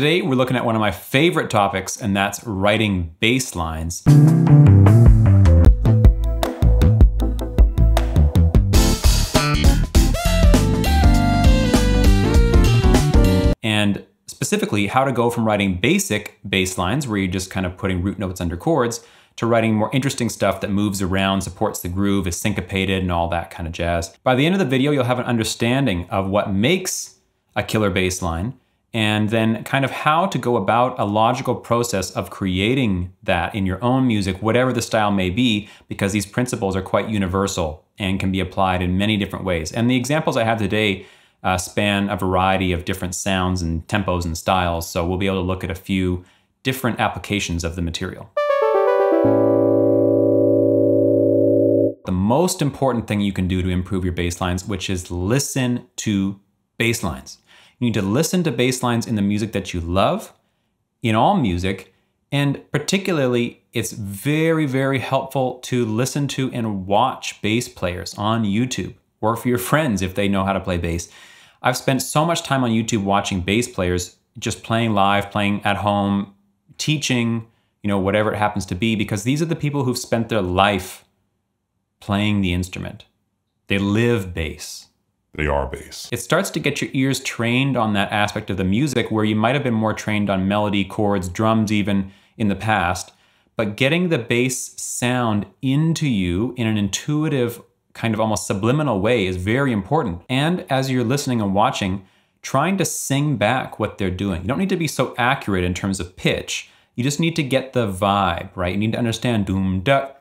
Today, we're looking at one of my favorite topics, and that's writing bass lines. And specifically, how to go from writing basic bass lines, where you're just kind of putting root notes under chords, to writing more interesting stuff that moves around, supports the groove, is syncopated, and all that kind of jazz. By the end of the video, you'll have an understanding of what makes a killer bass line, and then kind of how to go about a logical process of creating that in your own music, whatever the style may be, because these principles are quite universal and can be applied in many different ways. And the examples I have today uh, span a variety of different sounds and tempos and styles, so we'll be able to look at a few different applications of the material. The most important thing you can do to improve your bass lines, which is listen to bass lines. You need to listen to bass lines in the music that you love, in all music, and particularly it's very, very helpful to listen to and watch bass players on YouTube or for your friends if they know how to play bass. I've spent so much time on YouTube watching bass players just playing live, playing at home, teaching, you know, whatever it happens to be, because these are the people who've spent their life playing the instrument. They live bass. They are bass. It starts to get your ears trained on that aspect of the music where you might have been more trained on melody, chords, drums, even in the past. But getting the bass sound into you in an intuitive, kind of almost subliminal way is very important. And as you're listening and watching, trying to sing back what they're doing. You don't need to be so accurate in terms of pitch. You just need to get the vibe, right? You need to understand doom da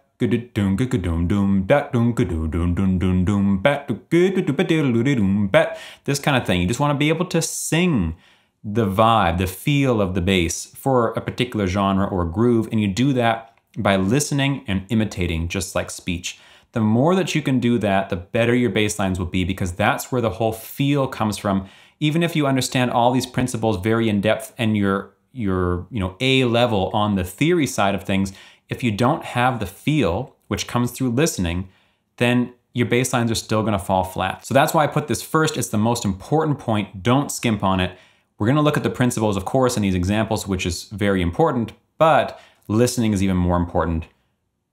this kind of thing. You just want to be able to sing the vibe, the feel of the bass for a particular genre or groove, and you do that by listening and imitating, just like speech. The more that you can do that, the better your bass lines will be because that's where the whole feel comes from. Even if you understand all these principles very in depth and you're you're you know A level on the theory side of things, if you don't have the feel, which comes through listening, then your bass lines are still gonna fall flat. So that's why I put this first. It's the most important point. Don't skimp on it. We're gonna look at the principles, of course, in these examples, which is very important, but listening is even more important.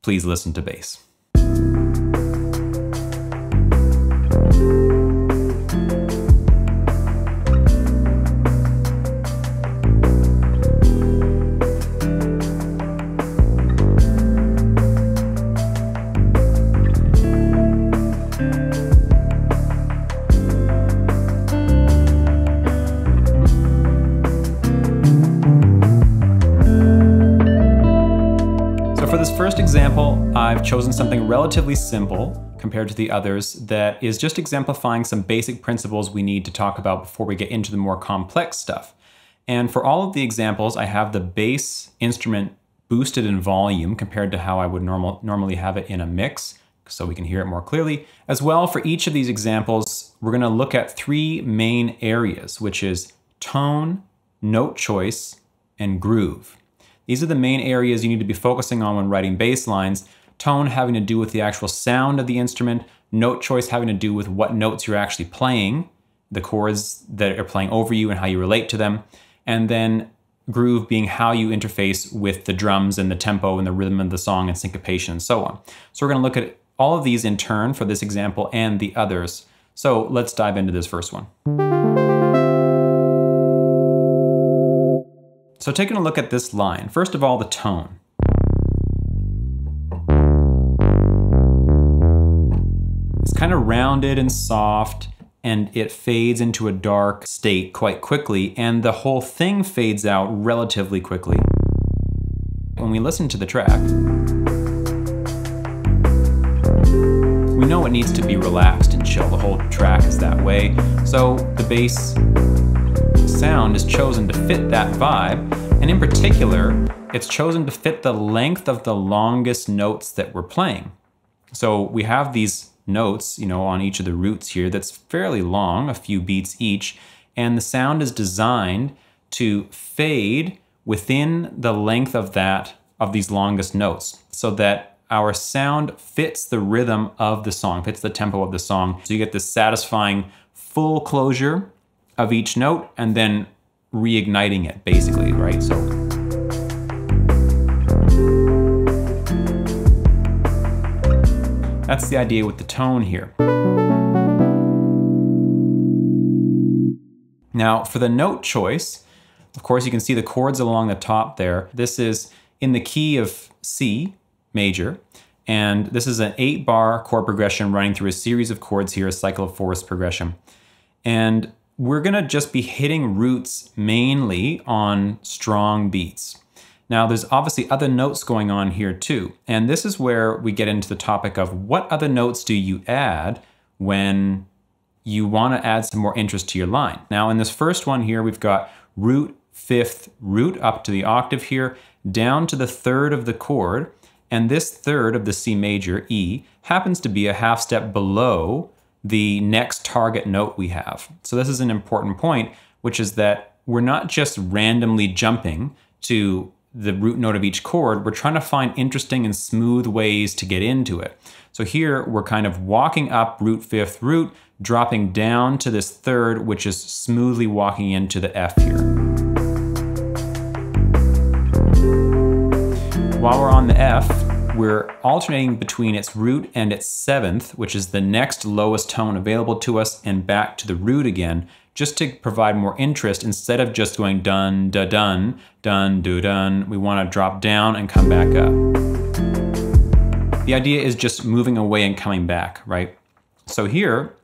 Please listen to bass. First example, I've chosen something relatively simple compared to the others that is just exemplifying some basic principles we need to talk about before we get into the more complex stuff. And for all of the examples, I have the bass instrument boosted in volume compared to how I would normal, normally have it in a mix, so we can hear it more clearly. As well, for each of these examples, we're gonna look at three main areas, which is tone, note choice, and groove. These are the main areas you need to be focusing on when writing bass lines. Tone having to do with the actual sound of the instrument, note choice having to do with what notes you're actually playing, the chords that are playing over you and how you relate to them, and then groove being how you interface with the drums and the tempo and the rhythm of the song and syncopation and so on. So we're going to look at all of these in turn for this example and the others. So let's dive into this first one. So taking a look at this line, first of all, the tone. It's kind of rounded and soft and it fades into a dark state quite quickly and the whole thing fades out relatively quickly. When we listen to the track, we know it needs to be relaxed and chill. The whole track is that way. So the bass sound is chosen to fit that vibe, and in particular, it's chosen to fit the length of the longest notes that we're playing. So we have these notes, you know, on each of the roots here that's fairly long, a few beats each, and the sound is designed to fade within the length of that of these longest notes so that our sound fits the rhythm of the song, fits the tempo of the song. So you get this satisfying full closure of each note and then reigniting it basically, right? So that's the idea with the tone here. Now for the note choice, of course you can see the chords along the top there. This is in the key of C major, and this is an eight bar chord progression running through a series of chords here, a cycle of fourths progression. And we're gonna just be hitting roots mainly on strong beats. Now there's obviously other notes going on here too. And this is where we get into the topic of what other notes do you add when you wanna add some more interest to your line. Now in this first one here, we've got root, fifth, root up to the octave here, down to the third of the chord. And this third of the C major, E, happens to be a half step below the next target note we have. So this is an important point, which is that we're not just randomly jumping to the root note of each chord, we're trying to find interesting and smooth ways to get into it. So here we're kind of walking up root fifth root, dropping down to this third, which is smoothly walking into the F here. While we're on the F, we're alternating between its root and its seventh, which is the next lowest tone available to us, and back to the root again, just to provide more interest instead of just going dun, da, dun, dun, do, dun. We want to drop down and come back up. The idea is just moving away and coming back, right? So here,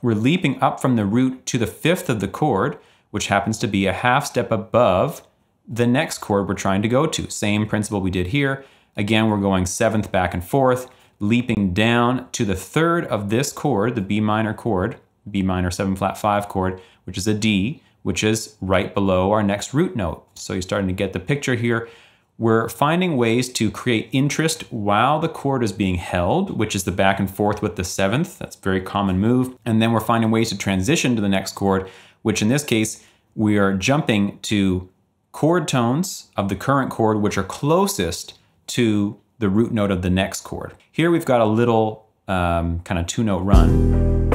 we're leaping up from the root to the fifth of the chord, which happens to be a half step above the next chord we're trying to go to. Same principle we did here, Again, we're going seventh back and forth, leaping down to the third of this chord, the B minor chord, B minor 7 flat 5 chord, which is a D, which is right below our next root note. So you're starting to get the picture here. We're finding ways to create interest while the chord is being held, which is the back and forth with the seventh. That's a very common move. And then we're finding ways to transition to the next chord, which in this case, we are jumping to chord tones of the current chord, which are closest to the root note of the next chord. Here we've got a little um, kind of two note run.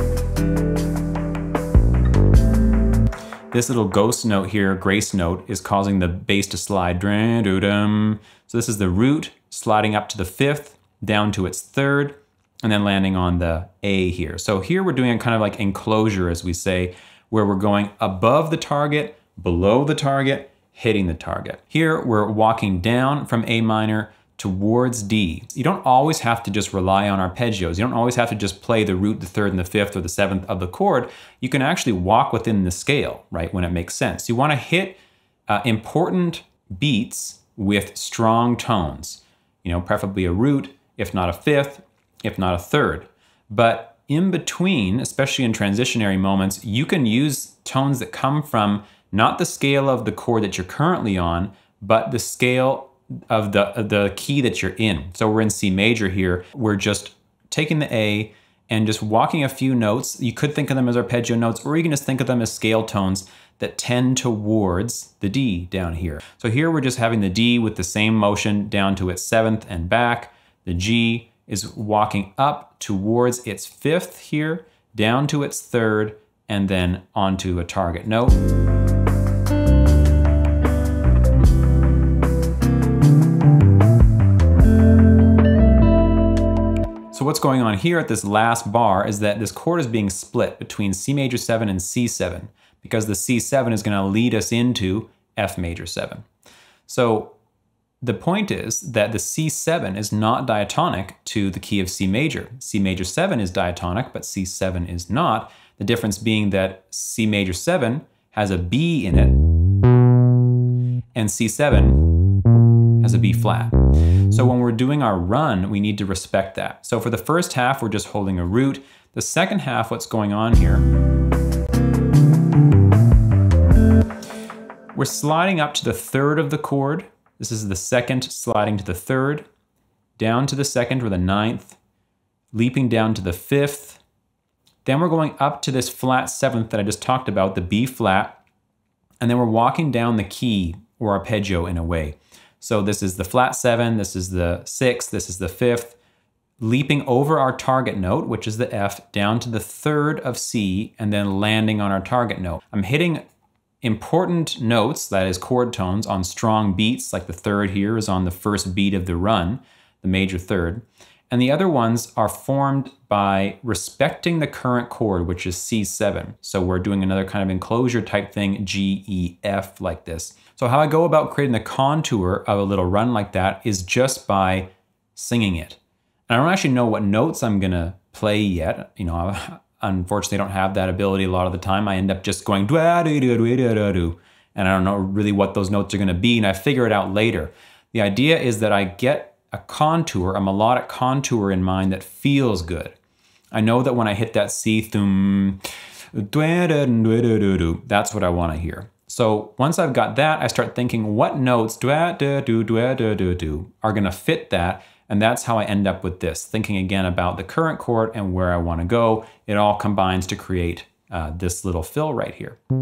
This little ghost note here, grace note, is causing the bass to slide. So this is the root sliding up to the fifth, down to its third, and then landing on the A here. So here we're doing a kind of like enclosure, as we say, where we're going above the target, below the target, hitting the target. Here we're walking down from A minor towards D. You don't always have to just rely on arpeggios. You don't always have to just play the root, the third, and the fifth, or the seventh of the chord. You can actually walk within the scale, right, when it makes sense. You want to hit uh, important beats with strong tones. You know, preferably a root, if not a fifth, if not a third. But in between, especially in transitionary moments, you can use tones that come from not the scale of the chord that you're currently on, but the scale of the, the key that you're in. So we're in C major here. We're just taking the A and just walking a few notes. You could think of them as arpeggio notes, or you can just think of them as scale tones that tend towards the D down here. So here we're just having the D with the same motion down to its seventh and back. The G is walking up towards its fifth here, down to its third, and then onto a target note. What's going on here at this last bar is that this chord is being split between C major 7 and C7 because the C7 is going to lead us into F major 7. So the point is that the C7 is not diatonic to the key of C major. C major 7 is diatonic, but C7 is not. The difference being that C major 7 has a B in it, and C7 has a B flat. So when we're doing our run, we need to respect that. So for the first half, we're just holding a root. The second half, what's going on here, we're sliding up to the third of the chord. This is the second sliding to the third, down to the second or the ninth, leaping down to the fifth. Then we're going up to this flat seventh that I just talked about, the B flat, and then we're walking down the key or arpeggio in a way. So this is the flat seven, this is the sixth, this is the fifth, leaping over our target note, which is the F, down to the third of C, and then landing on our target note. I'm hitting important notes, that is chord tones, on strong beats, like the third here is on the first beat of the run, the major third. And the other ones are formed by respecting the current chord, which is C7. So we're doing another kind of enclosure type thing, G, E, F, like this. So how I go about creating the contour of a little run like that is just by singing it. And I don't actually know what notes I'm gonna play yet. You know, I unfortunately, don't have that ability a lot of the time. I end up just going doo doo doo doo doo doo, and I don't know really what those notes are gonna be, and I figure it out later. The idea is that I get a contour, a melodic contour in mind that feels good. I know that when I hit that C thum, that's what I want to hear. So once I've got that, I start thinking what notes are going to fit that. And that's how I end up with this, thinking again about the current chord and where I want to go. It all combines to create uh, this little fill right here. The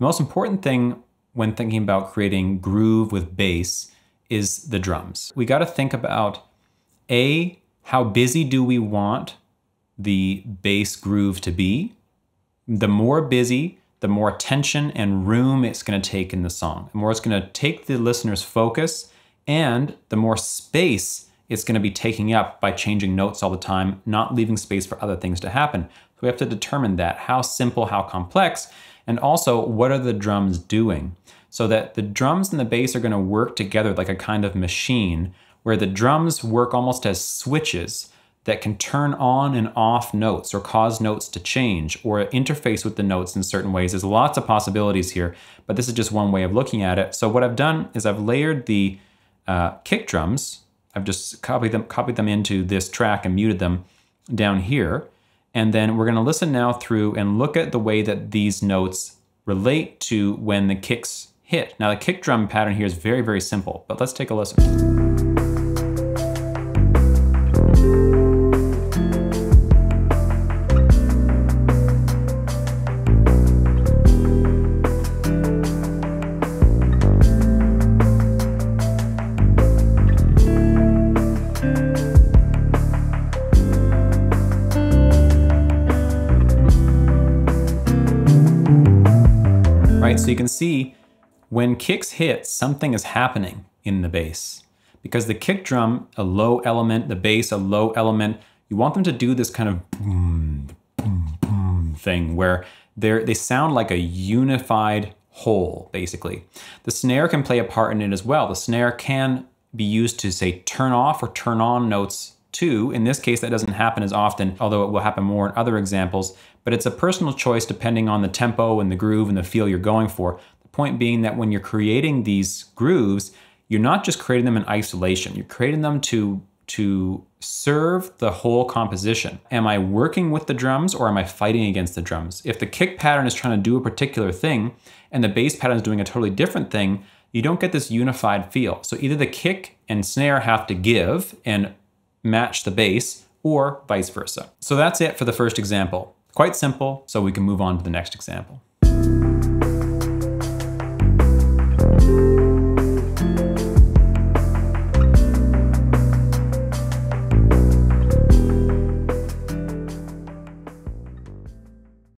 most important thing when thinking about creating groove with bass is the drums. We got to think about A, how busy do we want the bass groove to be? The more busy, the more attention and room it's going to take in the song. The more it's going to take the listener's focus, and the more space it's going to be taking up by changing notes all the time, not leaving space for other things to happen. So we have to determine that how simple, how complex, and also what are the drums doing so that the drums and the bass are going to work together like a kind of machine where the drums work almost as switches that can turn on and off notes or cause notes to change or interface with the notes in certain ways. There's lots of possibilities here, but this is just one way of looking at it. So what I've done is I've layered the uh, kick drums. I've just copied them, copied them into this track and muted them down here. And then we're going to listen now through and look at the way that these notes relate to when the kicks hit. Now the kick drum pattern here is very, very simple, but let's take a listen. Right, so you can see when kicks hit, something is happening in the bass. Because the kick drum, a low element, the bass, a low element, you want them to do this kind of boom, boom, boom thing where they they sound like a unified whole, basically. The snare can play a part in it as well. The snare can be used to say turn off or turn on notes too. In this case, that doesn't happen as often, although it will happen more in other examples, but it's a personal choice depending on the tempo and the groove and the feel you're going for. The point being that when you're creating these grooves, you're not just creating them in isolation. You're creating them to to serve the whole composition. Am I working with the drums or am I fighting against the drums? If the kick pattern is trying to do a particular thing and the bass pattern is doing a totally different thing, you don't get this unified feel. So either the kick and snare have to give and match the bass, or vice versa. So that's it for the first example. Quite simple, so we can move on to the next example.